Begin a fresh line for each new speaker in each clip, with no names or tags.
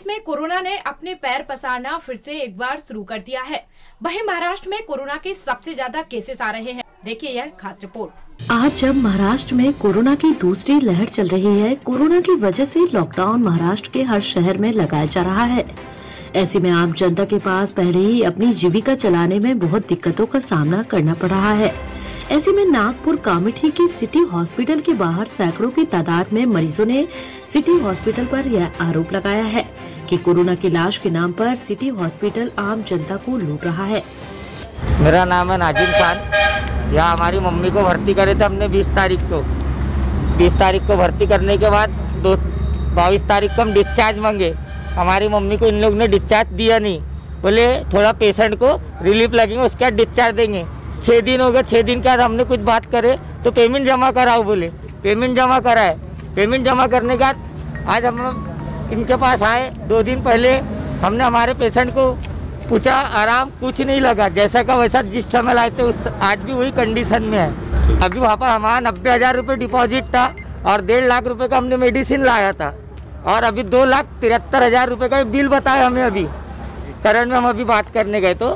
प्रदेश में कोरोना ने अपने पैर पसारना फिर से एक बार शुरू कर दिया है। वहीं महाराष्ट्र में कोरोना के सबसे ज़्यादा केसेस आ रहे हैं। देखिए यह खास रिपोर्ट।
आज जब महाराष्ट्र में कोरोना की दूसरी लहर चल रही है, कोरोना की वजह से लॉकडाउन महाराष्ट्र के हर शहर में लगाया जा रहा है। ऐसे में आम जनता के पास पहले ही अपनी जीविका चलाने में बहुत दिक्कतों का सामना करना पड़ रहा है। ऐसे में नागपुर कामेठी के सिटी हॉस्पिटल के बाहर सैकड़ों की तादाद में मरीजों ने सिटी हॉस्पिटल पर यह आरोप लगाया है। कि कोरोना की लाश के नाम पर सिटी हॉस्पिटल आम जनता को लूट रहा है।
मेरा नाम है नाजिम खान। यहाँ हमारी मम्मी को भर्ती करे थे हमने 20 तारीख को। 20 तारीख को भर्ती करने के बाद दो, बाईस तारीख को हम डिस्चार्ज मांगे। हमारी मम्मी को इन लोग ने डिस्चार्ज दिया नहीं। बोले, थोड़ा पेशेंट को रिलीफ लगेंगे, उसके बाद डिस्चार्ज देंगे। छः दिन हो गए छः दिन के बाद हमने कुछ बात करे तो पेमेंट जमा कराओ बोले। पेमेंट जमा कराए। पेमेंट जमा करने के बाद आज हम इनके पास आए, दो दिन पहले हमने हमारे पेशेंट को पूछा, आराम कुछ नहीं लगा, जैसा का वैसा जिस समय लाए थे, उस आज भी वही कंडीशन में है। अभी वहाँ पर हमारा नब्बे हज़ार रुपये डिपॉजिट था और डेढ़ लाख रुपए का हमने मेडिसिन लाया था। और अभी दो लाख तिहत्तर हज़ार रुपये का बिल बताया हमें अभी। करण में हम अभी बात करने गए तो।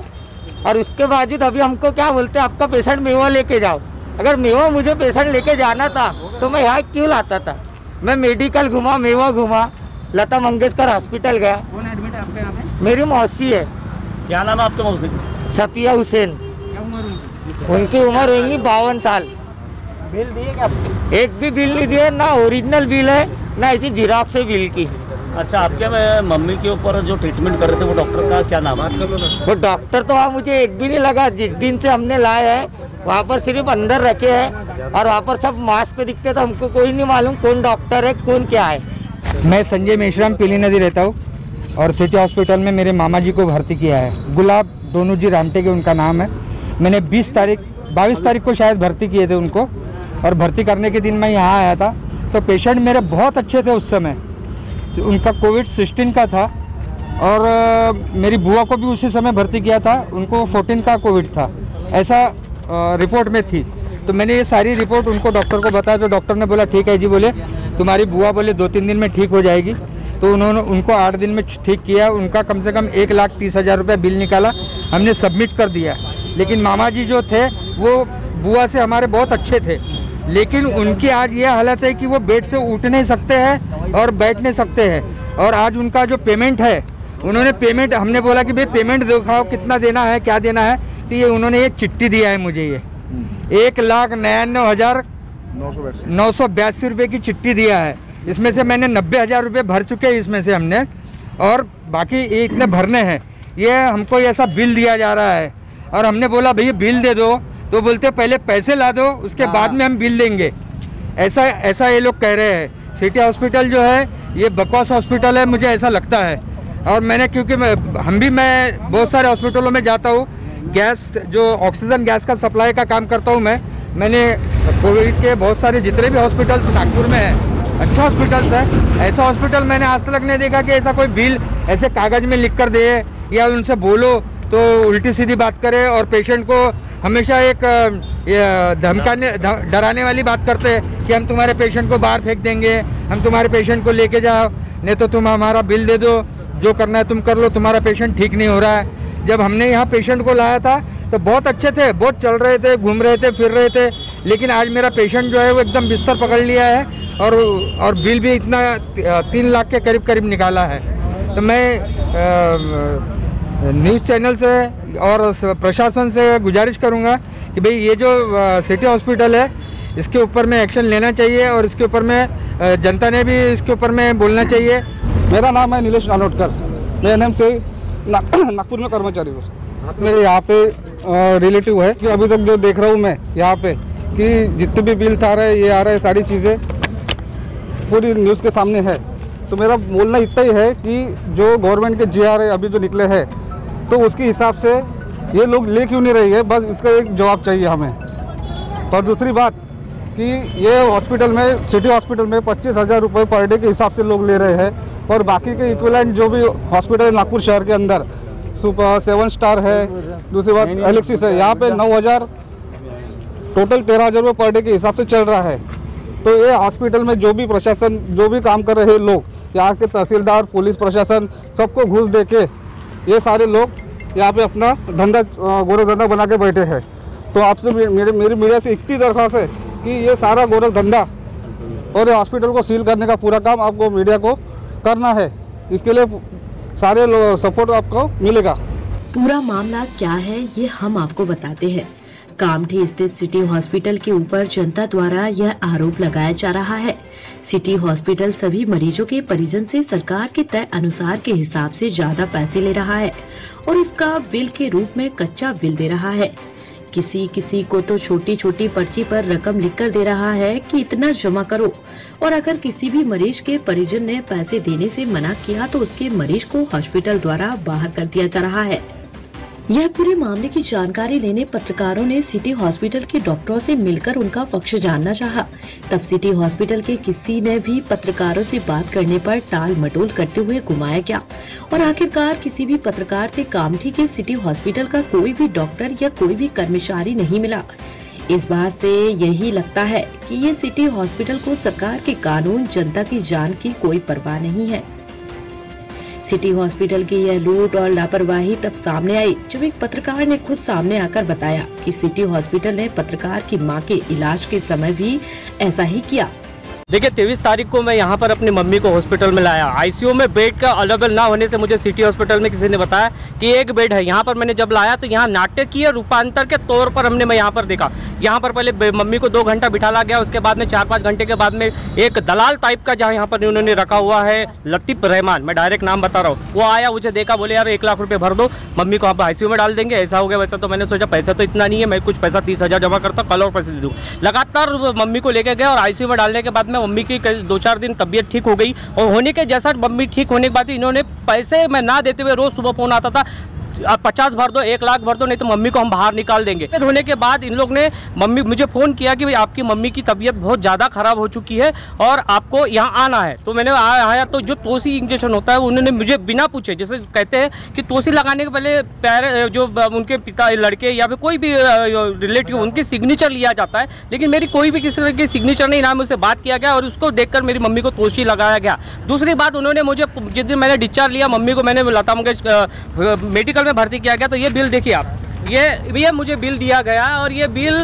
और उसके बावजूद अभी हमको क्या बोलते हैं, आपका पेशेंट मेवा लेके जाओ। अगर मेवा मुझे पेशेंट लेके जाना था तो मैं यहाँ क्यों लाता था? मैं मेडिकल घुमा, मेवा घुमा। लता मंगेशकर हॉस्पिटल गया।
कौन एडमिट है आपके यहाँ पे?
मेरी मौसी है।
क्या नाम है आपके मौसी? का?
सफिया हुसैन।
उम्र उनकी?
उनकी उम्र होगी बावन साल।
बिल दिए क्या
एक भी बिल नहीं दिए ना ओरिजिनल बिल है ना ऐसी जिराक्स से बिल की।
अच्छा आपके में मम्मी के ऊपर जो ट्रीटमेंट कर रहे थे वो डॉक्टर का क्या नाम है?
वो डॉक्टर तो वहाँ मुझे एक भी नहीं लगा जिस दिन से हमने लाए है वहाँ पर सिर्फ़ अंदर रखे हैं और वहाँ पर सब मास्क पे दिखते तो हमको कोई नहीं मालूम कौन डॉक्टर है कौन क्या है।
मैं संजय मेश्राम, पीली नदी रहता हूँ और सिटी हॉस्पिटल में मेरे मामा जी को भर्ती किया है। गुलाब दोनू जी रामटे के उनका नाम है। मैंने 20 तारीख 22 तारीख को शायद भर्ती किए थे उनको और भर्ती करने के दिन मैं यहाँ आया था। तो पेशेंट मेरे बहुत अच्छे थे उस समय। उनका कोविड सिक्सटीन का था और मेरी बुआ को भी उसी समय भर्ती किया था। उनको फोर्टीन का कोविड था। ऐसा रिपोर्ट में थी। तो मैंने ये सारी रिपोर्ट उनको डॉक्टर को बताया तो डॉक्टर ने बोला, ठीक है जी, बोले, तुम्हारी बुआ बोले दो तीन दिन में ठीक हो जाएगी। तो उन्होंने, उनको आठ दिन में ठीक किया, उनका कम से कम एक लाख तीस हज़ार रुपये बिल निकाला, हमने सबमिट कर दिया। लेकिन मामा जी जो थे, वो बुआ से हमारे बहुत अच्छे थे। लेकिन उनकी आज ये हालत है कि वो बेड से उठ नहीं सकते हैं और बैठ नहीं सकते हैं। और आज उनका जो पेमेंट है, उन्होंने पेमेंट, हमने बोला कि, भाई, पेमेंट दिखाओ, कितना देना है, क्या देना है? तो ये उन्होंने ये चिट्ठी दिया है मुझे ये। एक लाख नयानवे हज़ार नौ सौ बयासी। रुपये की चिट्ठी दिया है। इसमें से मैंने नब्बे हज़ार रुपये भर चुके हैं इसमें से हमने। और बाकी ये इतने भरने हैं। ये हमको ऐसा बिल दिया जा रहा है। और हमने बोला भैया बिल दे दो। तो बोलते पहले पैसे ला दो उसके बाद में हम बिल देंगे। ऐसा ऐसा ये लोग कह रहे हैं। सिटी हॉस्पिटल जो है ये बकवास हॉस्पिटल है मुझे ऐसा लगता है। और मैंने क्योंकि मैं हम भी मैं बहुत सारे हॉस्पिटलों में जाता हूँ। गैस, जो ऑक्सीजन गैस का सप्लाई का काम करता हूँ मैं, मैंने कोविड के बहुत सारे जितने भी हॉस्पिटल्स नागपुर में हैं अच्छा हॉस्पिटल्स है, ऐसा हॉस्पिटल मैंने आज तक नहीं देखा कि ऐसा कोई बिल ऐसे कागज़ में लिख कर दे या उनसे बोलो तो उल्टी सीधी बात करे और पेशेंट को हमेशा एक धमकाने डराने वाली बात करते हैं कि हम तुम्हारे पेशेंट को बाहर फेंक देंगे, हम तुम्हारे पेशेंट को लेके जाओ, नहीं तो तुम हमारा बिल दे दो, जो करना है तुम कर लो, तुम्हारा पेशेंट ठीक नहीं हो रहा है। जब हमने यहाँ पेशेंट को लाया था तो बहुत अच्छे थे, बहुत चल रहे थे, घूम रहे थे, फिर रहे थे, लेकिन आज मेरा पेशेंट जो है वो एकदम बिस्तर पकड़ लिया है और और बिल भी इतना तीन लाख के करीब करीब निकाला है। तो मैं न्यूज़ चैनल से और प्रशासन से गुजारिश करूँगा कि भाई ये जो सिटी हॉस्पिटल है, इसके ऊपर में एक्शन लेना चाहिए और इसके ऊपर में जनता ने भी इसके ऊपर में बोलना चाहिए।
मेरा नाम है नीलेश नानोटकर मैं एन से ना, नागपुर में कर्मचारी हूँ मेरे यहाँ पे रिलेटिव है कि अभी तक जो देख रहा हूँ मैं यहाँ पे कि जितने भी बिल्स आ रहे हैं ये आ रहे हैं सारी चीज़ें पूरी न्यूज़ के सामने है। तो मेरा बोलना इतना ही है कि जो गवर्नमेंट के जी आर अभी जो निकले हैं तो उसके हिसाब से ये लोग ले क्यों नहीं रही है? बस इसका एक जवाब चाहिए हमें। और दूसरी बात कि ये हॉस्पिटल में सिटी हॉस्पिटल में पच्चीस हज़ार रुपये पर डे के हिसाब से लोग ले रहे हैं और बाकी के इक्वलेंट जो भी हॉस्पिटल है नागपुर शहर के अंदर सुपर सेवन स्टार है दूसरी बात एलेक्सिस है यहाँ पे नौ हज़ार टोटल तेरह हज़ार रुपये पर डे के हिसाब से चल रहा है। तो ये हॉस्पिटल में जो भी प्रशासन जो भी काम कर रहे हैं लोग यहाँ के तहसीलदार पुलिस प्रशासन सबको घूस दे के ये सारे लोग यहाँ पे अपना धंधा गोरख धंधा बना के बैठे हैं। तो आपसे मेरे, मेरी मीडिया से इतनी दरख्वास्त है कि ये सारा गोरख धंधा और हॉस्पिटल को सील करने का पूरा काम आपको मीडिया को करना है। इसके लिए सारे सपोर्ट आपको मिलेगा।
पूरा मामला क्या है, ये हम आपको बताते हैं। कामठी स्थित सिटी हॉस्पिटल के ऊपर जनता द्वारा यह आरोप लगाया जा रहा है। सिटी हॉस्पिटल सभी मरीजों के परिजन से सरकार के तय अनुसार के हिसाब से ज़्यादा पैसे ले रहा है और इसका बिल के रूप में कच्चा बिल दे रहा है। किसी किसी को तो छोटी छोटी पर्ची पर रकम लिखकर दे रहा है कि इतना जमा करो। और अगर किसी भी मरीज़ के परिजन ने पैसे देने से मना किया तो उसके मरीज़ को हॉस्पिटल द्वारा बाहर कर दिया जा रहा है। यह पूरे मामले की जानकारी लेने पत्रकारों ने सिटी हॉस्पिटल के डॉक्टरों से मिलकर उनका पक्ष जानना चाहा। तब सिटी हॉस्पिटल के किसी ने भी पत्रकारों से बात करने पर टाल मटोल करते हुए घुमाया गया। और आखिरकार किसी भी पत्रकार से कामठी के सिटी हॉस्पिटल का कोई भी डॉक्टर या कोई भी कर्मचारी नहीं मिला। इस बात से यही लगता है कि ये सिटी हॉस्पिटल को सरकार के कानून, जनता की जान की कोई परवाह नहीं है। सिटी हॉस्पिटल की यह लूट और लापरवाही तब सामने आई, जब एक पत्रकार ने खुद सामने आकर बताया कि सिटी हॉस्पिटल ने पत्रकार की माँ के इलाज के समय भी ऐसा ही किया।
देखिए, तेईस तारीख को मैं यहाँ पर अपनी मम्मी को हॉस्पिटल में लाया। आईसीयू में बेड का अवेलेबल ना होने से मुझे सिटी हॉस्पिटल में किसी ने बताया कि एक बेड है। यहाँ पर मैंने जब लाया तो यहाँ नाटकीय रूपांतर के तौर पर हमने मैं यहाँ पर देखा। यहाँ पर पहले मम्मी को दो घंटा बिठाला गया, उसके बाद में चार पाँच घंटे के बाद में एक दलाल टाइप का जहाँ यहाँ पर उन्होंने रखा हुआ है, लतीफ़ रहमान। मैं डायरेक्ट नाम बता रहा हूँ। वो आया, मुझे देखा, बोले, यार, एक लाख रुपये भर दो। मम्मी को आप आईसीयू में डाल देंगे। ऐसा हो गया, वैसा तो मैंने सोचा, पैसा तो इतना नहीं है, मैं कुछ पैसा तीस जमा करता, कल और पैसे दे दूँ। लगातार मम्मी को लेके गया और आईसीयू में डालने के बाद में मम्मी की दो चार दिन तबीयत ठीक हो गई और होने के जैसा मम्मी ठीक होने के बाद इन्होंने पैसे मैं ना देते हुए रोज़ सुबह फ़ोन आता था आप पचास भर दो, एक लाख भर दो, नहीं तो मम्मी को हम बाहर निकाल देंगे। होने के बाद इन लोग ने मम्मी, मुझे फ़ोन किया कि भाई आपकी मम्मी की तबीयत बहुत ज़्यादा ख़राब हो चुकी है और आपको यहाँ आना है। तो मैंने आया तो जो तोसी इंजेक्शन होता है, उन्होंने मुझे बिना पूछे, जैसे कहते हैं कि तोसी लगाने के पहले पैर, जो उनके पिता, लड़के या फिर कोई भी रिलेटिव, उनकी सिग्नेचर लिया जाता है। लेकिन मेरी कोई भी किसी तरह की सिग्नेचर नहीं, ना मुझसे बात किया गया और उसको देखकर मेरी मम्मी को तोसी लगाया गया। दूसरी बात, उन्होंने मुझे, जिस दिन मैंने डिस्चार्ज लिया, मम्मी को मैंने लता मंगेशकर मेडिकल में भर्ती किया गया तो ये बिल देखिए आप। ये ये मुझे बिल दिया गया और ये बिल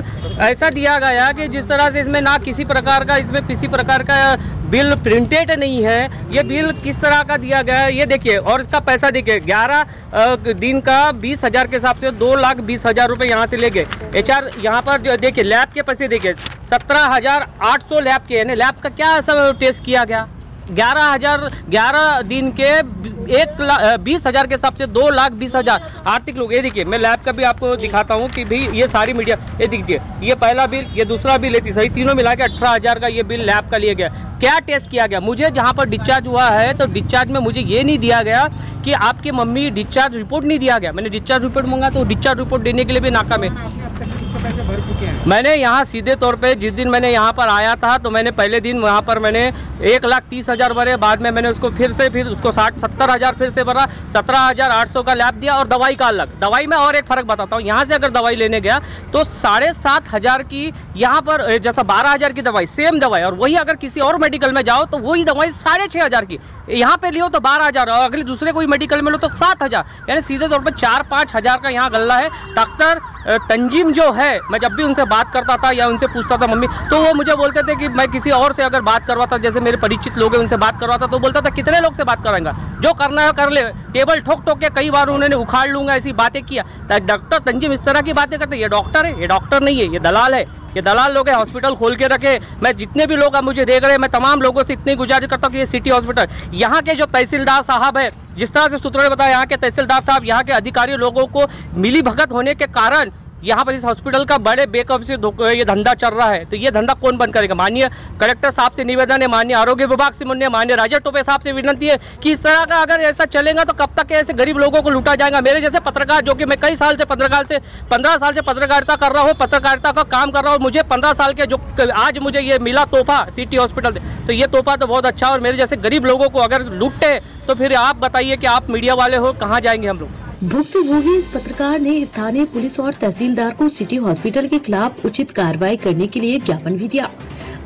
ऐसा दिया गया कि जिस तरह से इसमें ना किसी प्रकार का, इसमें किसी प्रकार का बिल प्रिंटेड नहीं है। ये बिल किस तरह का दिया गया है, ये देखिए, और इसका पैसा देखिए, ग्यारह दिन का बीस हज़ार के हिसाब से दो लाख बीस हज़ार रुपये यहाँ से ले गए। एच आर यहाँ पर देखिए, लैब के पैसे देखिए, सत्रह हज़ार आठ सौ लैब के, यानी लैब का क्या सब टेस्ट किया गया? ग्यारह हज़ार, ग्यारह दिन के एक बीस हज़ार के हिसाब से दो लाख बीस हज़ार। आर्थिक लोग, ये देखिए, मैं लैब का भी आपको दिखाता हूँ कि भाई ये सारी मीडिया ये देखिए, ये पहला बिल ये दूसरा बिल ये ये तीनों मिला के अठारह हज़ार का ये बिल लैब का लिया गया। क्या टेस्ट किया गया? मुझे जहाँ पर डिस्चार्ज हुआ है तो डिस्चार्ज में मुझे ये नहीं दिया गया कि आपकी मम्मी डिस्चार्ज रिपोर्ट नहीं दिया गया। मैंने डिस्चार्ज रिपोर्ट मांगा तो डिस्चार्ज रिपोर्ट देने के लिए भी नाकाम है
भर चुके हैं
मैंने यहाँ सीधे तौर पे जिस दिन मैंने यहाँ पर आया था तो मैंने पहले दिन वहाँ पर मैंने एक लाख तीस हज़ार भरे, बाद में मैंने उसको फिर से, फिर उसको साठ, सत्तर हज़ार फिर से भरा, सत्रह हज़ार आठ सौ का लैब दिया और दवाई का अलग। दवाई में और एक फ़र्क बताता हूँ, यहाँ से अगर दवाई लेने गया तो साढ़े सात हज़ार की यहाँ पर जैसा बारह हज़ार की दवाई, सेम दवाई, और वही अगर किसी और मेडिकल में जाओ तो वही दवाई साढ़े छः हज़ार की। यहाँ पे लियो तो बारह हज़ार, और अगले दूसरे कोई मेडिकल में लो तो सात हज़ार। यानी सीधे तौर पर चार, पाँच हज़ार का यहाँ गल्ला है। डॉक्टर तंजीम जो है मैं जब भी उनसे बात करता था या उनसे पूछता था, मम्मी तो वो मुझे बोलते थे कि मैं किसी और से अगर बात करवाता, जैसे मेरे परिचित लोग हैं, उनसे बात करवाता तो बोलता था, कितने लोग से बात कराएँगा? जो करना है, कर ले। टेबल ठोक ठोक के कई बार उन्होंने उखाड़ लूँगा, ऐसी बातें किया। तो डॉक्टर तंजीम इस तरह की बातें करते ये डॉक्टर है, ये डॉक्टर नहीं है, ये दलाल है, ये दलाल लोग है, हॉस्पिटल खोल के रखे। मैं जितने भी लोग अब मुझे देख रहे हैं, मैं तमाम लोगों से इतनी गुजारिश करता हूँ कि ये सिटी हॉस्पिटल यहाँ के जो तहसीलदार साहब है, जिस तरह से सूत्रों ने बताया, यहाँ के तहसीलदार साहब, यहाँ के अधिकारी लोगों को मिली भगत होने के कारण यहाँ पर इस हॉस्पिटल का बड़े बेकअप से ये धंधा चल रहा है। तो ये धंधा कौन बंद करेगा? माननीय कलेक्टर साहब से निवेदन है, माननीय आरोग्य विभाग से मुन्ने, माननीय राजा टोपे साहब से विनती है कि इस तरह का अगर ऐसा चलेगा तो कब तक ऐसे गरीब लोगों को लूटा जाएगा? मेरे जैसे पत्रकार, जो कि मैं कई साल से पत्रकार से, पंद्रह साल से पत्रकारिता कर रहा हूँ, पत्रकारिता का काम कर रहा हूँ, मुझे पंद्रह साल के जो आज मुझे ये मिला तोहफा सिटी हॉस्पिटल तो ये तोहफा तो बहुत अच्छा और मेरे जैसे गरीब लोगों को अगर लूटे तो फिर आप बताइए कि आप मीडिया वाले हो, कहाँ जाएँगे हम लोग?
भुक्तभोगी इस पत्रकार ने स्थानीय पुलिस और तहसीलदार को सिटी हॉस्पिटल के खिलाफ उचित कार्रवाई करने के लिए ज्ञापन भी दिया।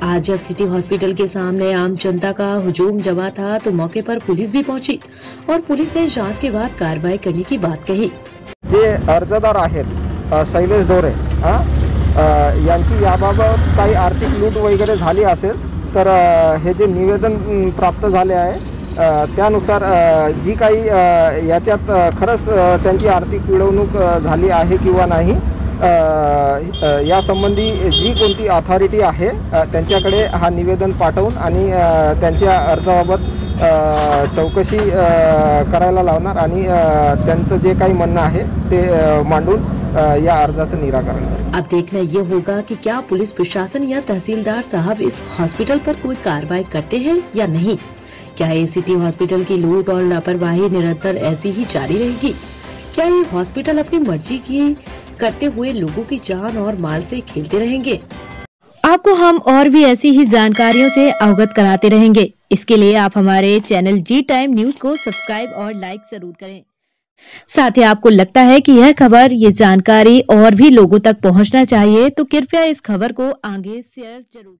आज जब सिटी हॉस्पिटल के सामने आम जनता का हुजूम जमा था तो मौके पर पुलिस भी पहुँची और पुलिस ने जाँच के बाद कार्रवाई करने की बात कही।
जे अर्जदार अ, शैलेश हाँ? याबाबत काही आर्थिक लूट वगैरे झाली असेल तर हे जे निवेदन प्राप्त झाले आहे अ, त्यानुसार जी काही याच्यात खरंच त्यांची आर्थिक पिळवणूक झाली आहे किंवा नाही यासंबंधी जी कोणती अथॉरिटी आहे त्यांच्याकडे हा निवेदन पाठवून आणि त्यांच्या अर्जाबाबत चौकशी करायला लावणार आणि त्यांचं जे काही म्हणणं आहे ते मांडून या अर्जाचं निराकरण
अब देखना ये होगा कि क्या पुलिस प्रशासन या तहसीलदार साहब इस हॉस्पिटल पर कोई कार्रवाई करते हैं या नहीं। क्या ये सिटी हॉस्पिटल की लूट और लापरवाही निरंतर ऐसी ही जारी रहेगी? क्या ये हॉस्पिटल अपनी मर्ज़ी की करते हुए लोगों की जान और माल से खेलते रहेंगे? आपको हम और भी ऐसी ही जानकारियों से अवगत कराते रहेंगे। इसके लिए आप हमारे चैनल जी टाइम न्यूज़ को सब्सक्राइब और लाइक ज़रूर करें। साथ ही आपको लगता है कि यह खबर, ये जानकारी और भी लोगों तक पहुँचना चाहिए तो कृपया इस खबर को आगे शेयर ज़रूर